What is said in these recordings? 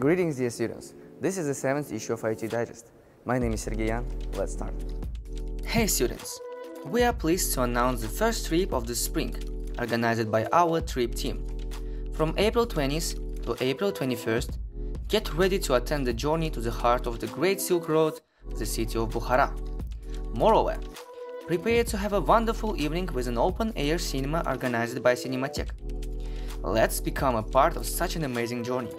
Greetings dear students, this is the 7th issue of IUT Digest. My name is Sergey Sergeyan, let's start. Hey students, we are pleased to announce the first trip of the spring, organized by our trip team. From April 20th to April 21st, get ready to attend the journey to the heart of the Great Silk Road, the city of Bukhara. Moreover, prepare to have a wonderful evening with an open-air cinema organized by Cinematheque. Let's become a part of such an amazing journey.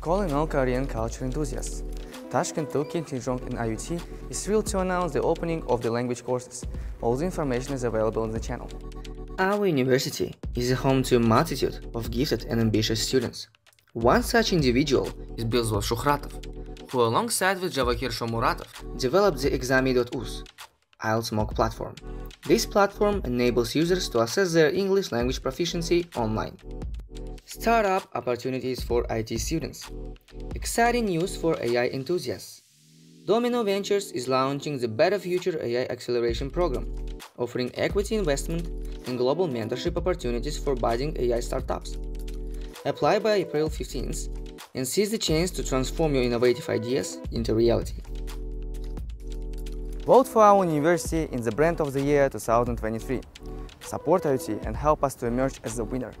Calling all Korean culture enthusiasts, Tashkent Tokyo Tinjong and IUT is thrilled to announce the opening of the language courses. All the information is available on the channel. Our university is home to a multitude of gifted and ambitious students. One such individual is Bilzor Shukhratov, who alongside with Javakir Shomuratov developed the Exami.us, IELTS mock platform. This platform enables users to assess their English language proficiency online. Startup opportunities for IT students. Exciting news for AI enthusiasts. Domino Ventures is launching the Better Future AI Acceleration Program, offering equity investment and global mentorship opportunities for budding AI startups. Apply by April 15th and seize the chance to transform your innovative ideas into reality. Vote for our university in the Brand of the Year 2023. Support IUT and help us to emerge as the winner.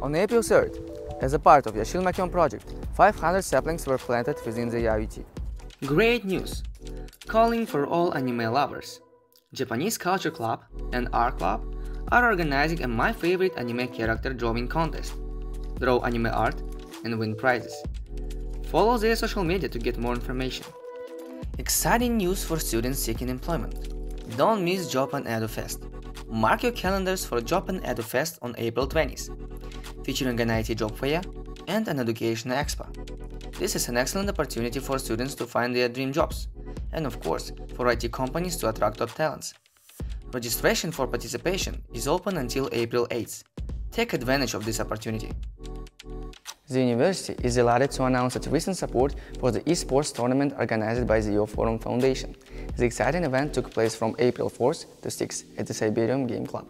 On April 3rd, as a part of Yashil Makon project, 500 saplings were planted within the IUT. Great news! Calling for all anime lovers. Japanese Culture Club and Art Club are organizing a My Favorite Anime Character Drawing Contest. Draw anime art and win prizes. Follow their social media to get more information. Exciting news for students seeking employment. Don't miss Job and Edu Fest. Mark your calendars for Job and Edu Fest on April 20th featuring an IT job fair and an educational expo. This is an excellent opportunity for students to find their dream jobs, and of course, for IT companies to attract top talents. Registration for participation is open until April 8th. Take advantage of this opportunity. The university is delighted to announce its recent support for the esports tournament organized by the EU Forum Foundation. The exciting event took place from April 4th to 6th at the Siberian Game Club.